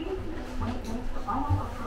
Please wait for final approval.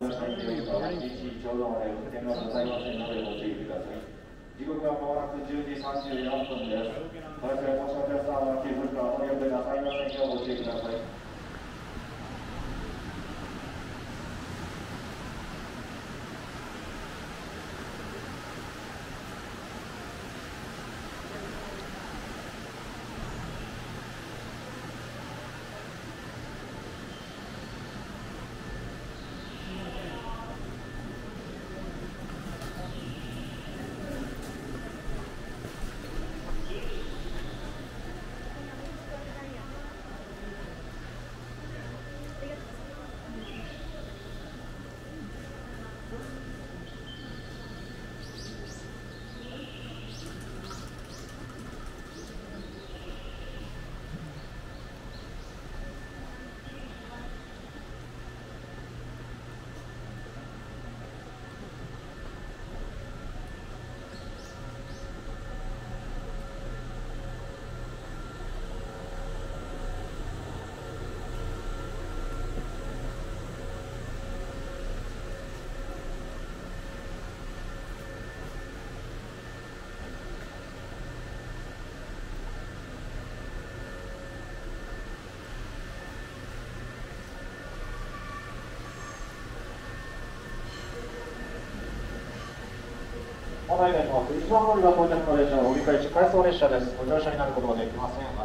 ちょうどまで運転がございませんのでご注意ください。時刻はまもなく10時34分です。お忘れ申し訳さんは気分かお呼びなさいませんようご注意ください。お願いいたします。一番乗りは到着の列車は折り返し回送列車です。ご乗車になることができません。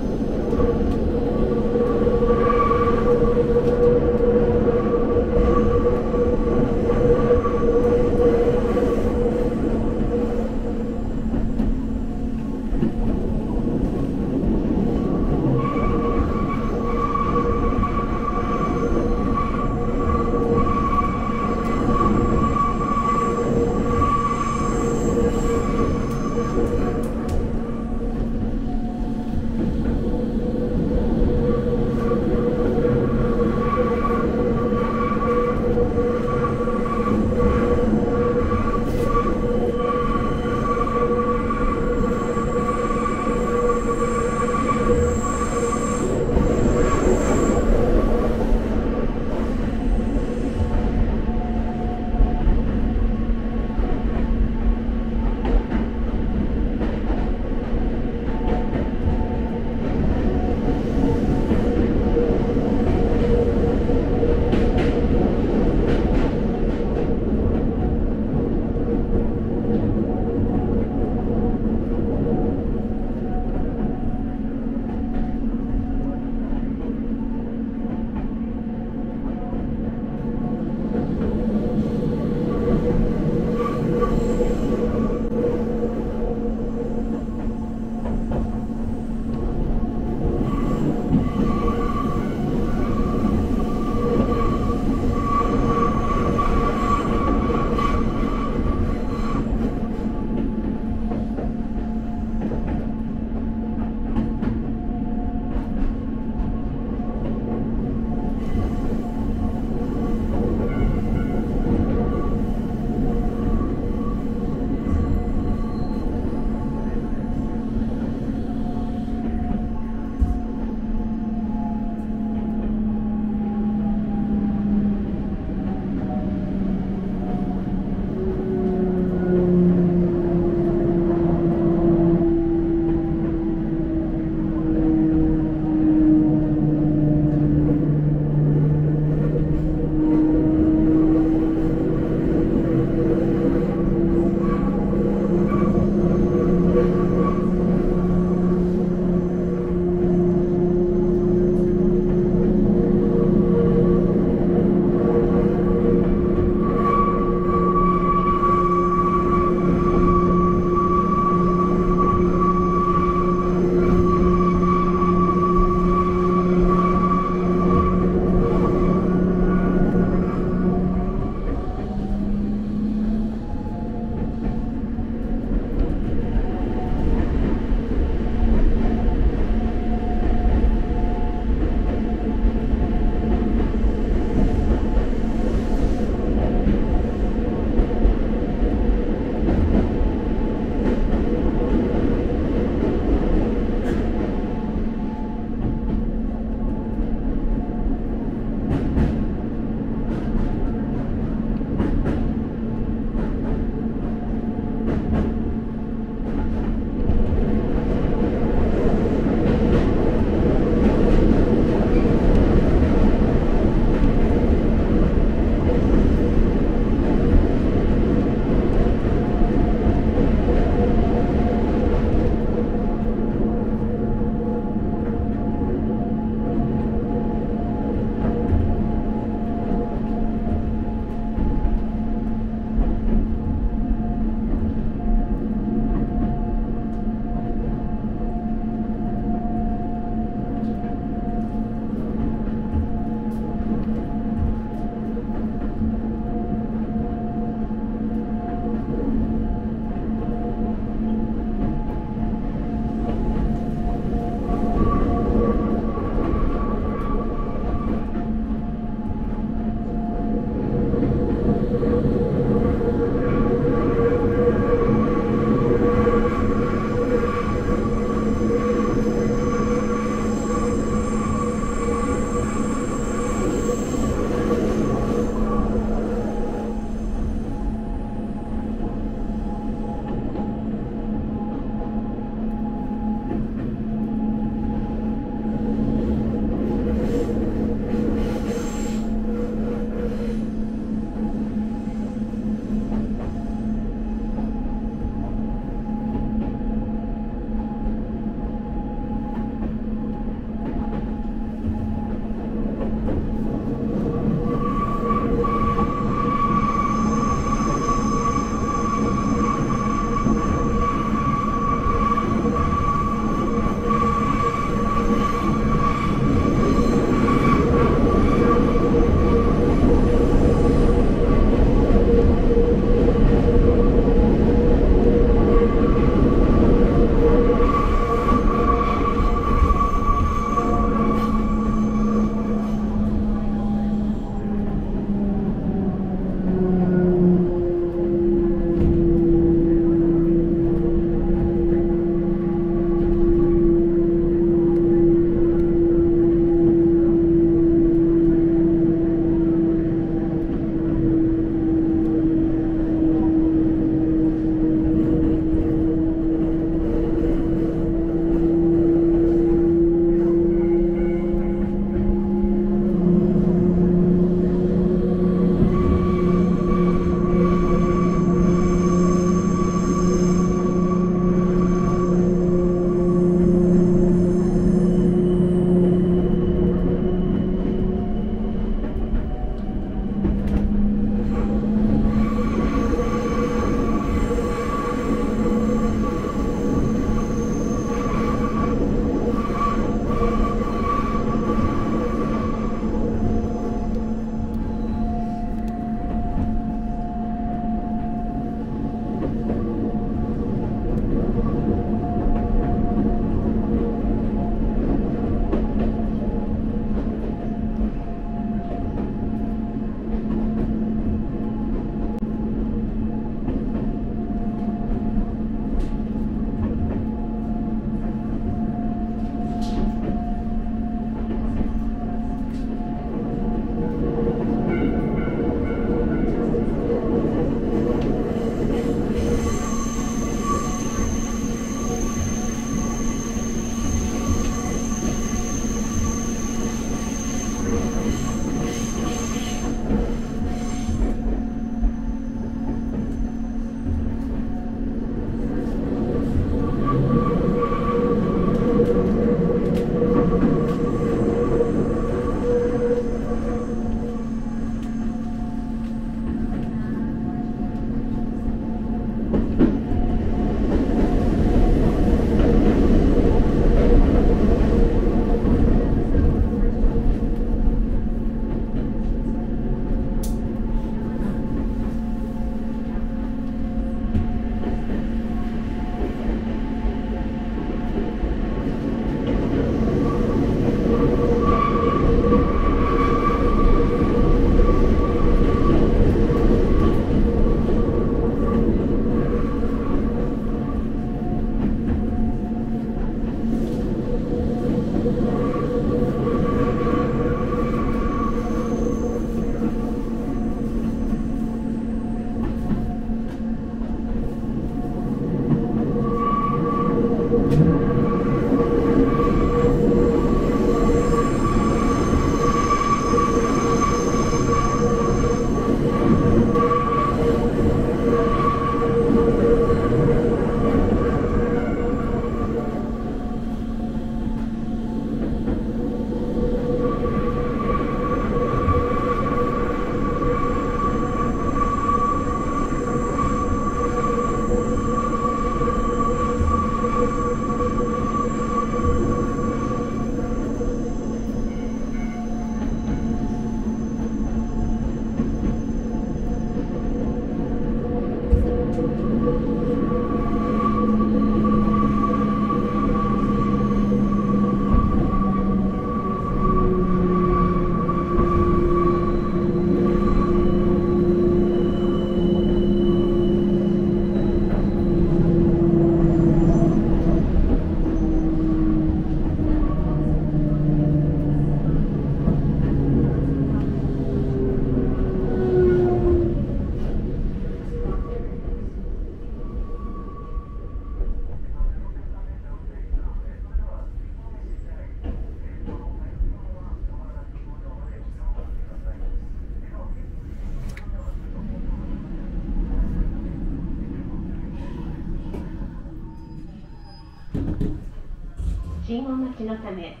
のため。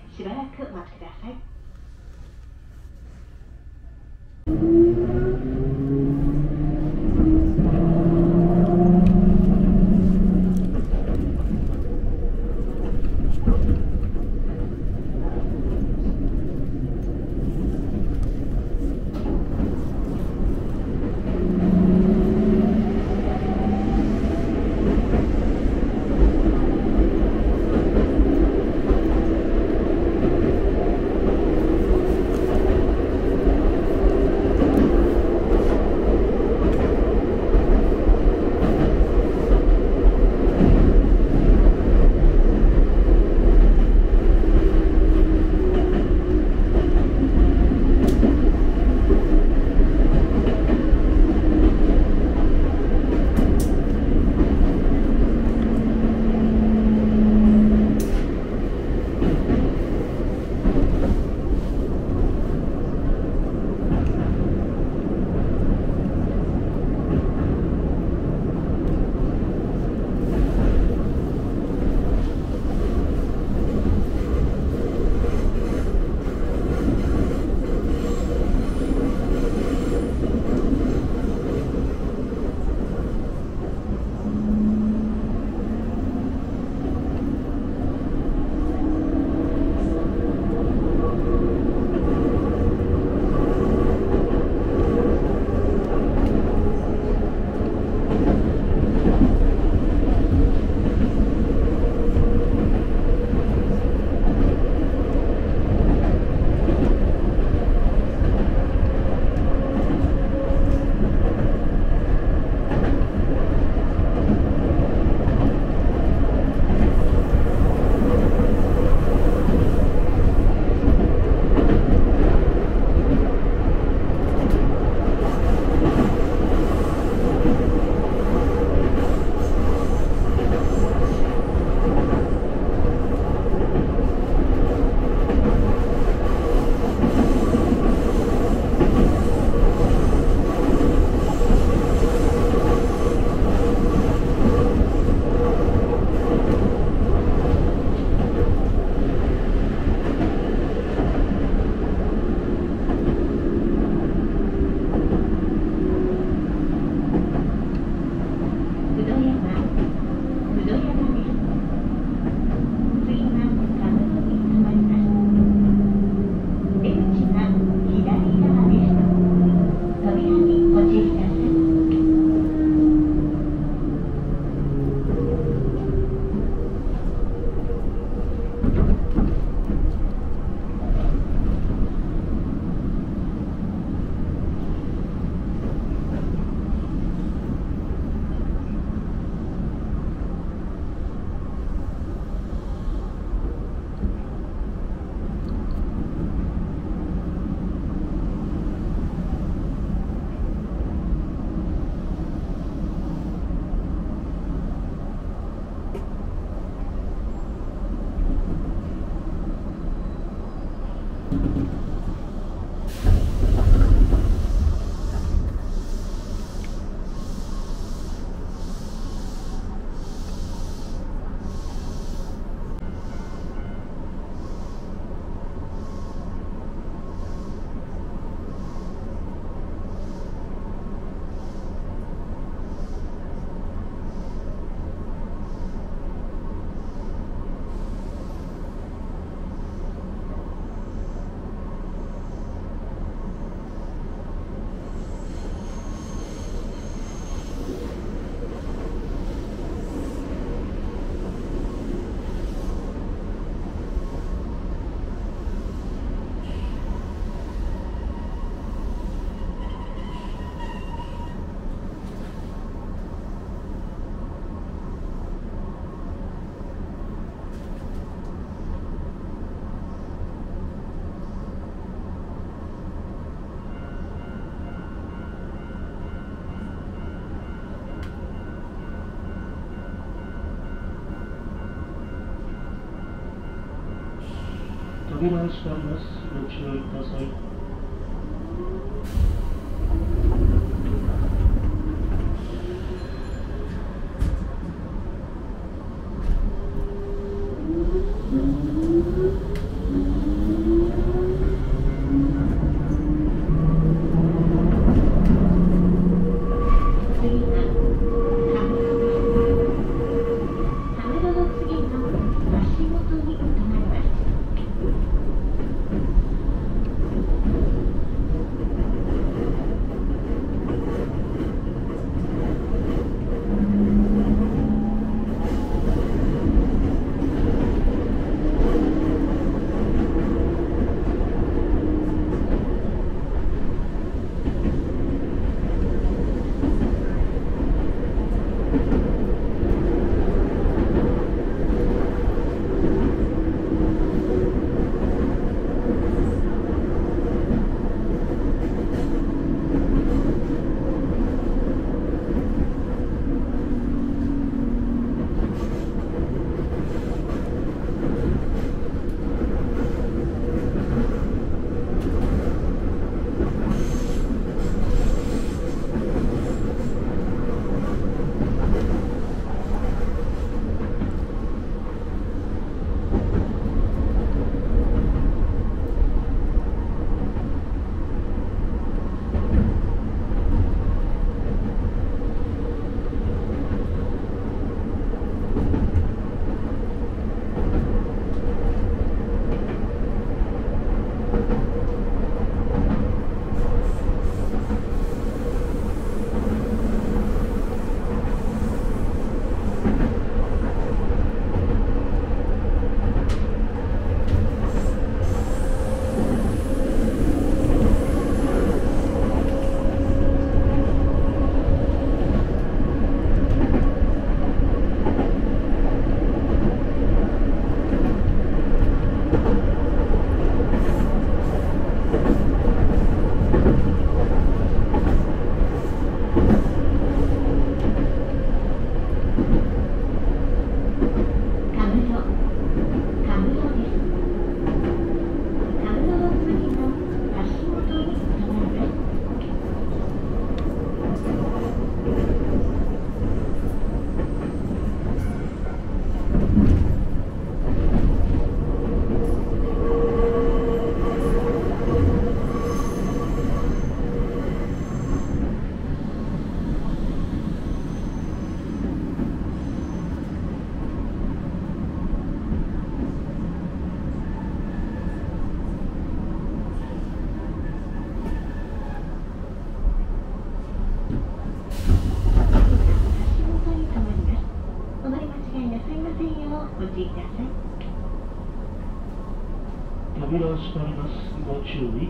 扉を閉まりま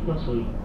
注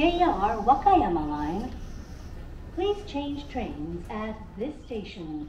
JR Wakayama line, please change trains at this station.